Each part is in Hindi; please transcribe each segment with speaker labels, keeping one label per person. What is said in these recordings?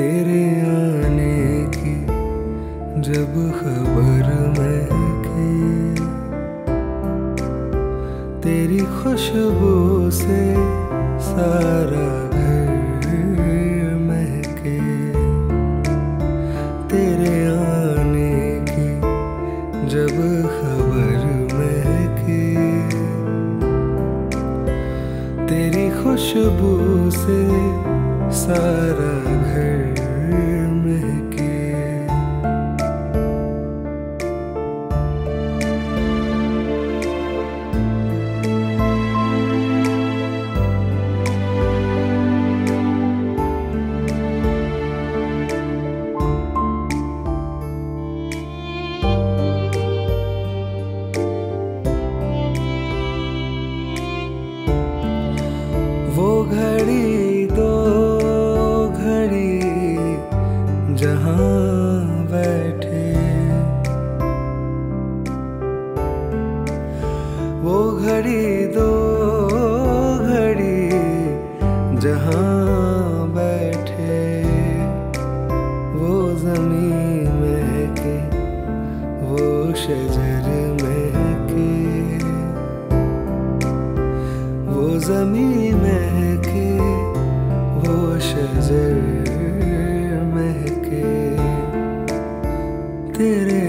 Speaker 1: तेरे आने की, जब खबर महके तेरी खुशबू से सारा घर महके। तेरे आने की, जब खबर महके। तेरी खुशबू से सारा घर वो घड़ी दो घड़ी जहाँ बैठे, वो ज़मीन महके, वो शजर महके। वो जमी महके, वो शजर महके। तेरे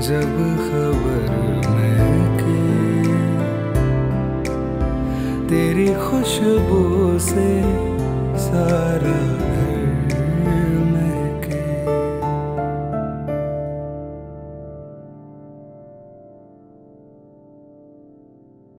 Speaker 1: जब खबर महके तेरी खुशबू से सारा